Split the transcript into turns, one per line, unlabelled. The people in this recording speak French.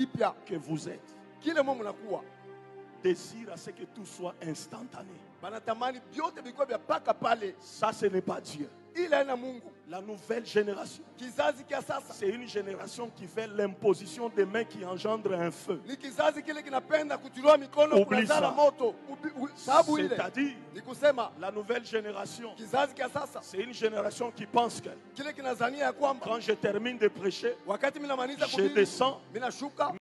kipya
que vous êtes
kile mwe mnakuwa
désirent à ce que tout soit instantané.
banatamani vyote vikuwa vya paka pale
Ça, ce n'est pas Dieu. La nouvelle génération, c'est une génération qui fait l'imposition des mains qui engendre un feu. Oublie ça. C'est-à-dire, la nouvelle génération, c'est une génération qui pense que quand je termine de prêcher, je descends